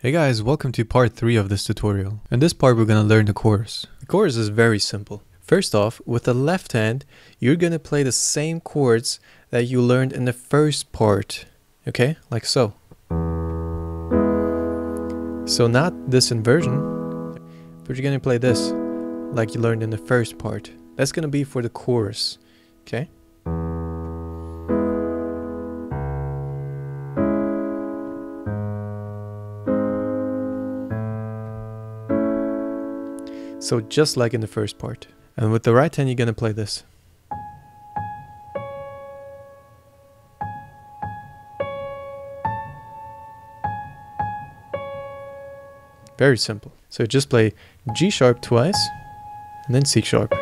Hey guys, welcome to part 3 of this tutorial. In this part we're to learn the chorus. The chorus is very simple. First off, with the left hand, you're to play the same chords that you learned in the first part. Okay, like so. So not this inversion, but you're to play this like you learned in the first part. That's to be for the chorus. Okay? So just like in the first part. And with the right hand, you're gonna play this. Very simple. So just play G sharp twice, and then C sharp.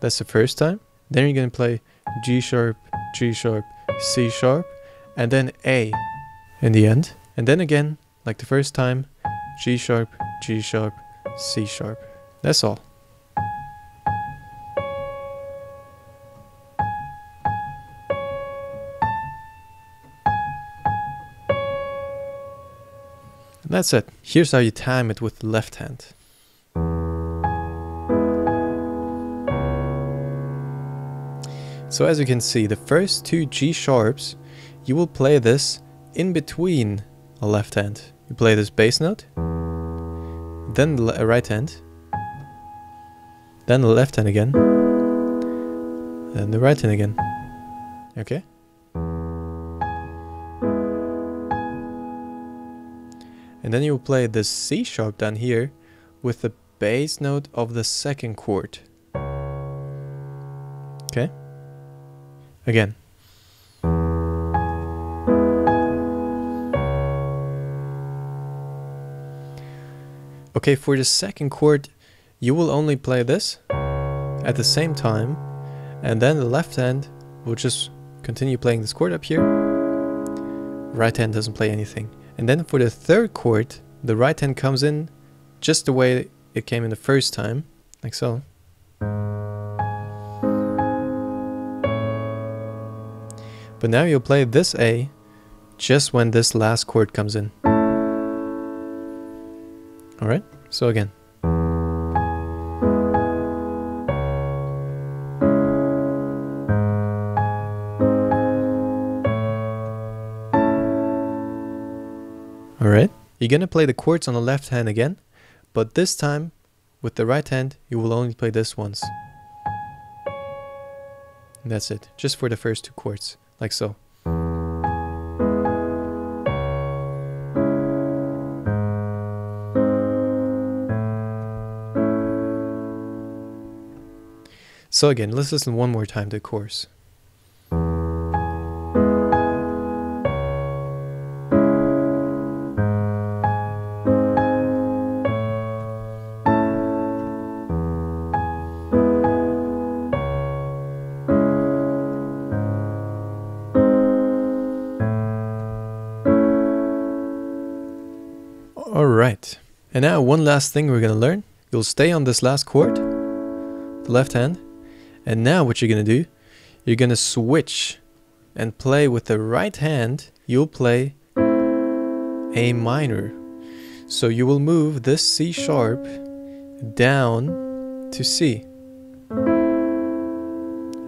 That's the first time. Then you're gonna play G sharp, G sharp, C sharp, and then A in the end. And then again, like the first time, G sharp, G sharp, C sharp. That's all. And that's it. Here's how you time it with the left hand. So as you can see, the first two G sharps, you will play this in between a left hand. You play this bass note, then the right hand, then the left hand again, then the right hand again. Okay? And then you will play the C sharp down here with the bass note of the second chord. Okay? Again. Okay, for the second chord, you will only play this at the same time, and then the left hand will just continue playing this chord up here. Right hand doesn't play anything. And then for the third chord, the right hand comes in just the way it came in the first time, like so. But now you'll play this A just when this last chord comes in. Alright, so again. Alright, you're gonna play the chords on the left hand again, but this time with the right hand you will only play this once. And that's it, just for the first two chords, like so. So again, let's listen one more time to the chorus. Alright, and now one last thing we're gonna learn. You'll stay on this last chord, the left hand, and now what you're gonna do, you're gonna switch and play with the right hand, you'll play A minor. So you will move this C sharp down to C.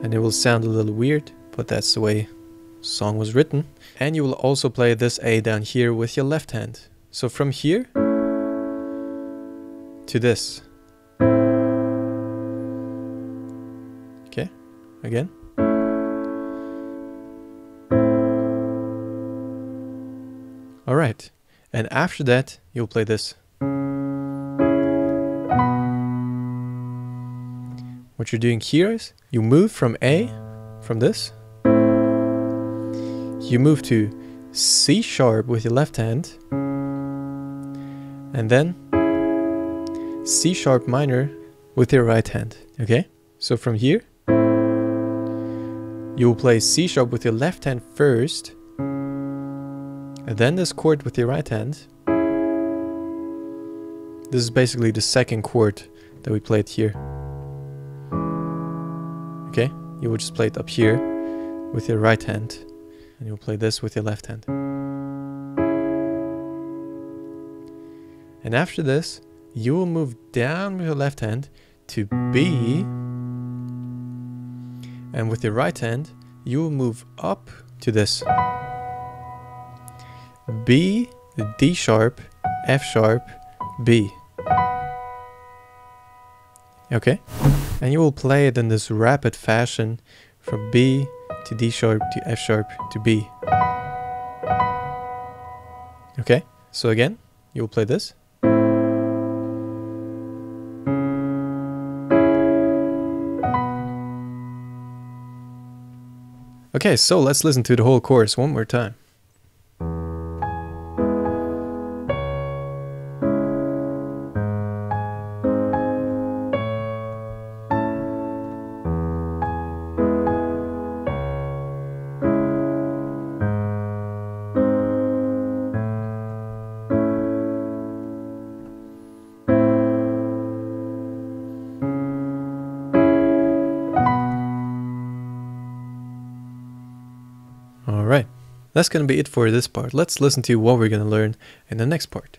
And it will sound a little weird, but that's the way song was written. And you will also play this A down here with your left hand. So from here to this. Again. All right, and after that, you'll play this. What you're doing here is you move from A, from this, you move to C sharp with your left hand, and then C sharp minor with your right hand. Okay? So from here, you will play C sharp with your left hand first, and then this chord with your right hand. This is basically the second chord that we played here. Okay? You will just play it up here with your right hand, and you'll play this with your left hand. And after this, you will move down with your left hand to B. And with your right hand, you will move up to this. B, D sharp, F sharp, B. Okay? And you will play it in this rapid fashion from B to D sharp to F sharp to B. Okay? So again, you will play this. Okay, so let's listen to the whole chorus one more time. That's gonna be it for this part. Let's listen to what we're gonna learn in the next part.